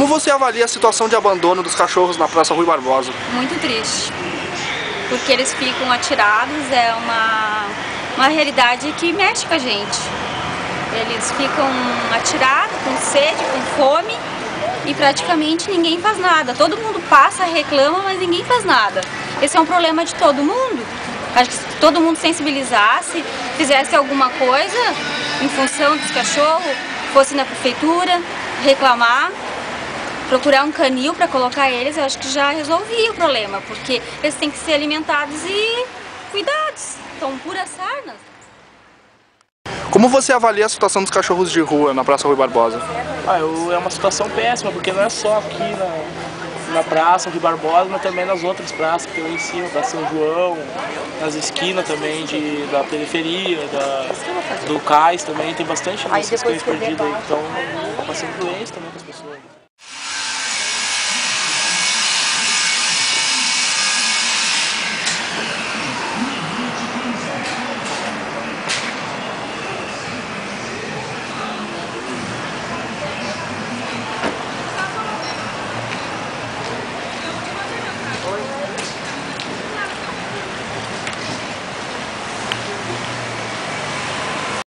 Como você avalia a situação de abandono dos cachorros na Praça Rui Barbosa? Muito triste. Porque eles ficam atirados, é uma, uma realidade que mexe com a gente. Eles ficam atirados, com sede, com fome e praticamente ninguém faz nada. Todo mundo passa, reclama, mas ninguém faz nada. Esse é um problema de todo mundo. Acho que se todo mundo sensibilizasse, fizesse alguma coisa em função dos cachorros, fosse na prefeitura, reclamar, procurar um canil para colocar eles, eu acho que já resolvia o problema, porque eles têm que ser alimentados e cuidados. São puras sarnas. Como você avalia a situação dos cachorros de rua na Praça Rui Barbosa? Ah, eu, é uma situação péssima, porque não é só aqui na, na praça Rui Barbosa, mas também nas outras praças que tem lá em cima, da São João, nas esquinas também de, da periferia, da, do cais também, tem bastante desses cães perdidos aí, então passando doença também com as pessoas.